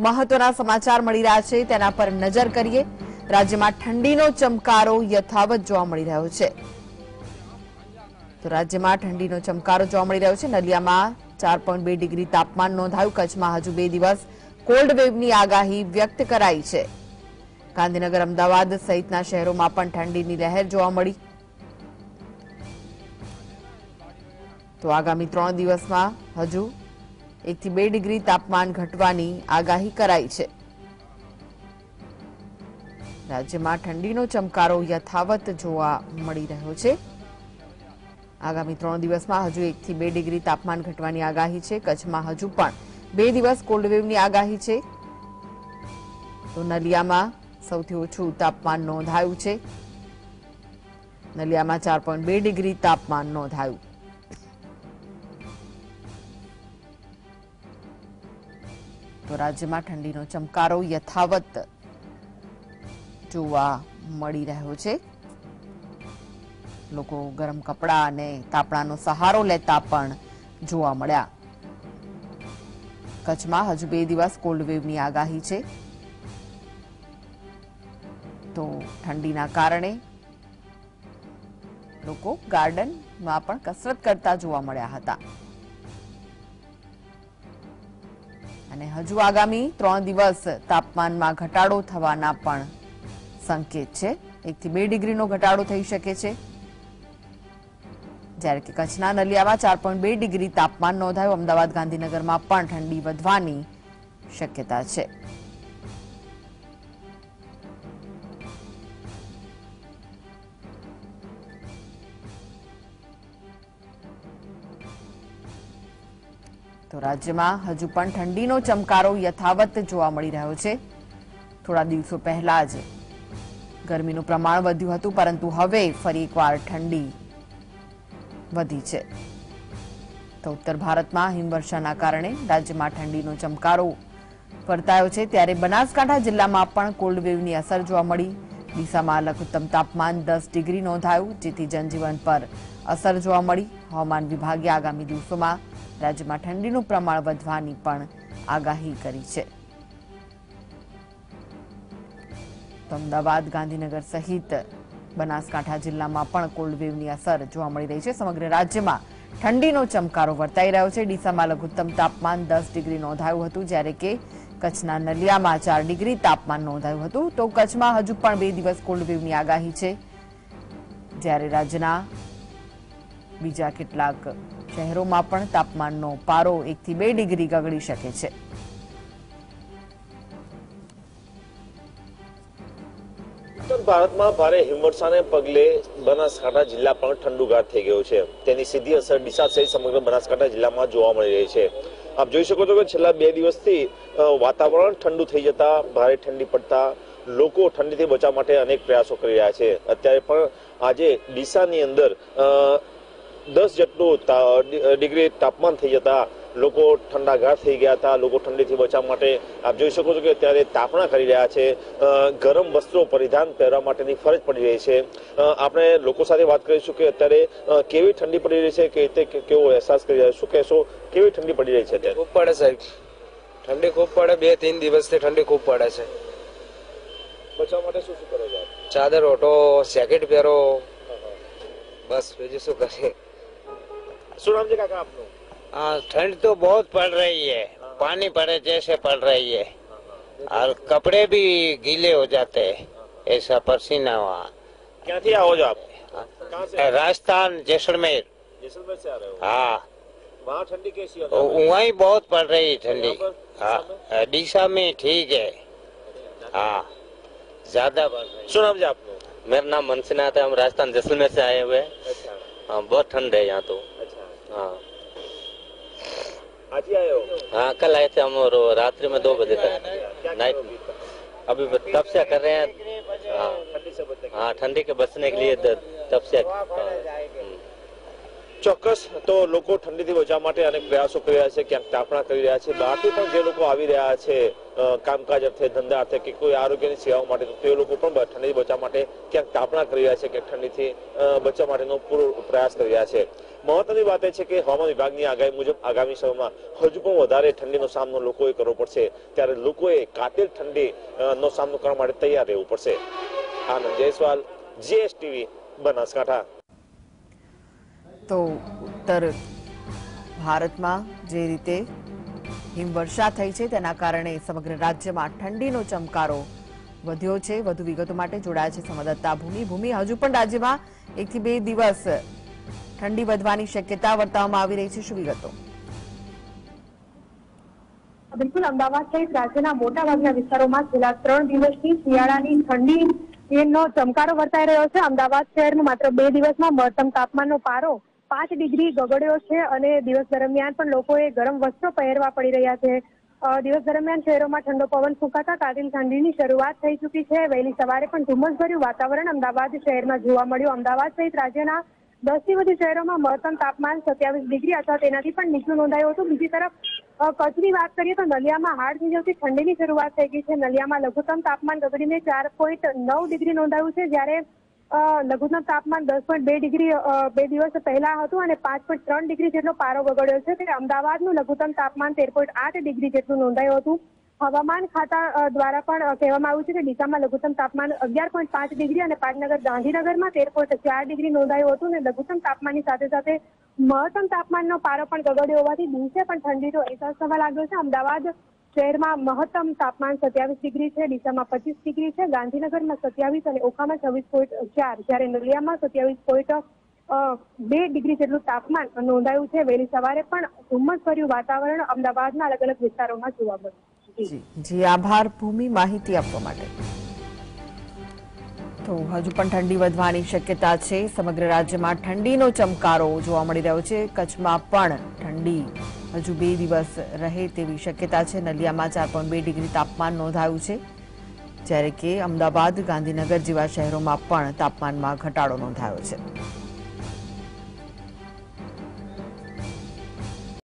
મહત્વના સમાચાર મળી રહ્યા છે, તેના પર નજર કરીએ. રાજ્યમાં ઠંડીનો ચમકારો યથાવત જોવા મળી રહ્યો છે. તો રાજ્યમાં ઠંડીનો ચમકારો જોવા મળી રહ્યો છે. નલિયામાં ચાર પોઈન્ટ બે ડિગ્રી તાપમાન નોંધાયું. કચ્છમાં હજુ બે દિવસ કોલ્ડ વેવની આગાહી વ્યક્ત કરાઈ છે. ગાંધીનગર, અમદાવાદ સહિતના શહેરોમાં પણ ઠંડીની લહેર જોવા મળી. તો આગામી ત્રણ દિવસમાં હજુ એકથી બે ડિગ્રી તાપમાન ઘટવાની આગાહી કરાઈ છે. રાજ્યમાં ઠંડીનો ચમકારો યથાવત જોવા મળી રહ્યો છે. આગામી ત્રણ દિવસમાં હજુ એકથી બે ડિગ્રી તાપમાન ઘટવાની આગાહી છે. કચ્છમાં હજુ પણ બે દિવસ કોલ્ડ વેવની આગાહી છે. તો નલિયામાં સૌથી ઓછું તાપમાન નોંધાયું છે. નલિયામાં ચાર પોઈન્ટ બે ડિગ્રી તાપમાન નોંધાયું. તો રાજ્યમાં ઠંડીનો ચમકારો યથાવત જોવા મળી રહ્યો છે. લોકો ગરમ કપડા અને તાપણાનો સહારો લેતા પણ જોવા મળ્યા. કચ્છમાં હજુ બે દિવસ કોલ્ડ વેવની આગાહી છે. તો ઠંડીના કારણે લોકો ગાર્ડનમાં પણ કસરત કરતા જોવા મળ્યા હતા. અને હજુ આગામી ત્રણ દિવસ તાપમાનમાં ઘટાડો થવાના પણ સંકેત છે. એકથી બે ડિગ્રીનો ઘટાડો થઈ શકે છે. જ્યારે કે કચ્છના નલિયામાં ચાર પોઈન્ટ બે ડિગ્રી તાપમાન નોંધાયું, અમદાવાદ ગાંધીનગરમાં પણ ઠંડી વધવાની શક્યતા છે. તો રાજ્યમાં હજુ પણ ઠંડીનો ચમકારો યથાવત જોવા મળી રહ્યો છે. થોડા દિવસો પહેલા જ ગરમીનું પ્રમાણ વધ્યું હતું, પરંતુ હવે ફરી એકવાર ઠંડી વધી છે. તો ઉત્તર ભારતમાં હિમવર્ષાના કારણે રાજ્યમાં ઠંડીનો ચમકારો વર્તાયો છે. ત્યારે બનાસકાંઠા જિલ્લામાં પણ કોલ્ડ વેવની અસર જોવા મળી. ડીસામાં લઘુત્તમ તાપમાન દસ ડિગ્રી નોંધાયું, જેથી જનજીવન પર અસર જોવા મળી. હવામાન વિભાગે આગામી દિવસોમાં રાજ્યમાં ઠંડીનું પ્રમાણ વધવાની પણ આગાહી કરી છે. તો અમદાવાદ, ગાંધીનગર સહિત બનાસકાંઠા જિલ્લામાં પણ કોલ્ડ વેવની અસર જોવા મળી રહી છે. સમગ્ર રાજ્યમાં ઠંડીનો ચમકારો વર્તાઈ રહ્યો છે. ડીસામાં લઘુત્તમ તાપમાન દસ ડિગ્રી નોંધાયું હતું, જ્યારે કે કચ્છના નલિયામાં ચાર ડિગ્રી તાપમાન નોંધાયું હતું. તો કચ્છમાં હજુ પણ બે દિવસ કોલ્ડ વેવની આગાહી છે. જ્યારે રાજ્યના બીજા કેટલાક શહેરોમાં પણ તાપમાનનો પારો એકથી બે ડિગ્રી ગગડી શકે છે. ઉત્તર ભારતમાં ભારે હિમવર્ષાને પગલે બનાસકાંઠા જિલ્લા પણ ઠંડુગાર થઈ ગયો છે. તેની સીધી અસર ડીસા સહિત સમગ્ર બનાસકાંઠા જિલ્લામાં જોવા મળી રહી છે. આપ જોઈ શકો છો કે છેલ્લા બે દિવસથી વાતાવરણ ઠંડુ થઈ જતા, ભારે ઠંડી પડતા, લોકો ઠંડીથી બચવા માટે અનેક પ્રયાસો કરી રહ્યા છે. અત્યારે પણ આજે ડીસાની અંદર દસ જેટલું ડિગ્રી તાપમાન થઈ જતા લોકો ઠંડાગાર થઈ ગયા હતા લોકો ઠંડીથી બચવા માટે આપ જોઈ શકો છો કે અત્યારે તાપણા કરી રહ્યા છે ગરમ વસ્ત્રો પરિધાન પહેરવા માટેની ફરજ પડી રહી છે. આપણે લોકો સાથે વાત કરીશું કે અત્યારે કેવી ઠંડી પડી રહી છે કે રીતે કેવો અહેસાસ કરી રહ્યા છો? શું કહેશો? કેવી ઠંડી પડી રહી છે અત્યારે? ખૂબ પડે સાહેબ. ઠંડી ખૂબ પડે બે ત્રણ દિવસથી ઠંડી ખૂબ પડે છે. બચવા માટે શું શું કરો છો ચાદર ઓટો જેકેટ પહેરો. બસ બીજું શું કરીએ? सुनाम जी का काम ठंड तो बहुत पड़ रही है। पानी पड़े जैसे पड़ रही है। और कपड़े भी गीले हो जाते हैं। ऐसा पसीना हुआ। क्या थी आओ आप? राजस्थान जैसलमेर। जैसलमेर से आ रहे हो? हाँ। वहाँ ठंडी कैसी है? ही बहुत पड़ रही है ठंडी। हाँ। डीसा में? ठीक है। हाँ। ज़्यादा सुना जी आपको मेरा नाम मनसिनाथ है। हम राजस्थान जैसलमेर से आए हुए हैं अच्छा। हाँ, बहुत ठंड है यहाँ तो। हाँ। आज ही आए हो? हाँ कल आए थे हम और रात्रि में दो बजे तक। नाइट? अभी तपस्या कर रहे हैं। हाँ ठंडी से बचने के हाँ ठंडी के बचने के लिए तपस्या। ચોક્કસ તો લોકો ઠંડીથી બચવા માટે અનેક પ્રયાસો કરી રહ્યા છે, ક્યાંક તાપણા કરી રહ્યા છે. બહારથી પણ જે લોકો આવી રહ્યા છે કામકાજ અર્થે, ધંધા અર્થે કે કોઈ આરોગ્યની સેવાઓ માટે, તો તે લોકો પણ ઠંડીથી બચવા માટે ક્યાંક તાપણા કરી રહ્યા છે કે ઠંડીથી બચવા માટેનો પૂરો પ્રયાસ કરી રહ્યા છે. મહત્વની વાત એ છે કે હવામાન વિભાગની આગાહી મુજબ આગામી સમયમાં હજુ પણ વધારે ઠંડીનો સામનો લોકોએ કરવો પડશે. ત્યારે લોકોએ કાતિલ ઠંડી નો સામનો કરવા માટે તૈયાર રહેવું પડશે. આનંદ જયસ્વાલ, જીએસટીવી, બનાસકાંઠા. તો ઉત્તર ભારતમાં જે રીતે હિમવર્ષા થઈ છે, તેના કારણે સમગ્ર રાજ્યમાં ઠંડીનો ચમકારો વધ્યો છે. વધુ વિગતો માટે જોડાયા છે સંવાદદાતા ભૂમિ. હજુ પણ રાજ્યમાં એકથી બે દિવસ ઠંડી વધવાની શક્યતા વર્તાવવામાં આવી રહી છે. શું વિગતો? બિલકુલ, અમદાવાદ સહિત રાજ્યના મોટા ભાગના વિસ્તારોમાં છેલ્લા ત્રણ દિવસથી શિયાળાની ઠંડી નો ચમકારો વર્તાઈ રહ્યો છે. અમદાવાદ શહેરમાં માત્ર બે દિવસમાં મહત્તમ તાપમાનનો પારો પાંચ ડિગ્રી ગગડ્યો છે અને દિવસ દરમિયાન પણ લોકોએ ગરમ વસ્ત્રો પહેરવા પડી રહ્યા છે. દિવસ દરમિયાન શહેરોમાં ઠંડો પવન ફૂંકાતા કાતિલ ઠંડીની શરૂઆત થઈ ચૂકી છે. વહેલી સવારે પણ ધુમ્મસભર્યું વાતાવરણ અમદાવાદ શહેરમાં જોવા મળ્યું. અમદાવાદ સહિત રાજ્યના દસથી વધુ શહેરોમાં મહત્તમ તાપમાન સત્યાવીસ ડિગ્રી અથવા તેનાથી પણ નીચું નોંધાયું હતું. બીજી તરફ કચ્છની વાત કરીએ તો નલિયામાં હાડ થીજવતી ઠંડીની શરૂઆત થઈ ગઈ છે. નલિયામાં લઘુત્તમ તાપમાન ગગડીને ચાર પોઈન્ટ નવ ડિગ્રી નોંધાયું છે. જ્યારે લઘુત્તમ તાપમાન દસ પોઈન્ટ બે ડિગ્રી બે દિવસ પહેલા હતું અને પાંચ પોઈન્ટ ત્રણ ડિગ્રી જેટલો પારો ગગડ્યો છે. ત્યારે અમદાવાદનું લઘુત્તમ તાપમાન તેર પોઈન્ટ આઠ ડિગ્રી જેટલું નોંધાયું હતું. હવામાન ખાતા દ્વારા પણ કહેવામાં આવ્યું છે કે ડીસામાં લઘુત્તમ તાપમાન અગિયાર પોઈન્ટ પાંચ ડિગ્રી અને પાટનગર ગાંધીનગરમાં તેર પોઈન્ટ ચાર ડિગ્રી નોંધાયું હતું અને લઘુત્તમ તાપમાનની સાથે સાથે મહત્તમ તાપમાનનો પારો પણ ગગડ્યો હોવાથી દિવસે પણ ઠંડીનો અહેસાસ થવા લાગ્યો છે. અમદાવાદ શહેરમાં મહત્તમ તાપમાન સત્યાવીસ ડિગ્રી છે, ડીસામાં પચીસ ડિગ્રી છે, ગાંધીનગરમાં સત્યાવીસ અને ઓખામાં છવ્વીસ પોઈન્ટ ચાર. જ્યારે નલિયામાં સત્યાવીસ પોઈન્ટ બે ડિગ્રી જેટલું તાપમાન નોંધાયું છે. વહેલી સવારે પણ ધુમ્મસભર્યું વાતાવરણ અમદાવાદના અલગ અલગ વિસ્તારોમાં જોવા મળ્યું. જી. આભાર. ભૂમિ માહિતી આપવા માટે. તો હજુ પણ ઠંડી વધવાની શક્યતા છે. સમગ્ર રાજ્યમાં ઠંડીનો ચમકારો જોવા મળી રહ્યો છે. કચ્છમાં પણ ઠંડી હજુ બે દિવસ રહે તેવી શક્યતા છે. નલિયામાં ચાર પોઈન્ટ બે ડિગ્રી તાપમાન નોંધાયું છે. જ્યારે કે અમદાવાદ, ગાંધીનગર જેવા શહેરોમાં પણ તાપમાનમાં ઘટાડો નોંધાયો છે.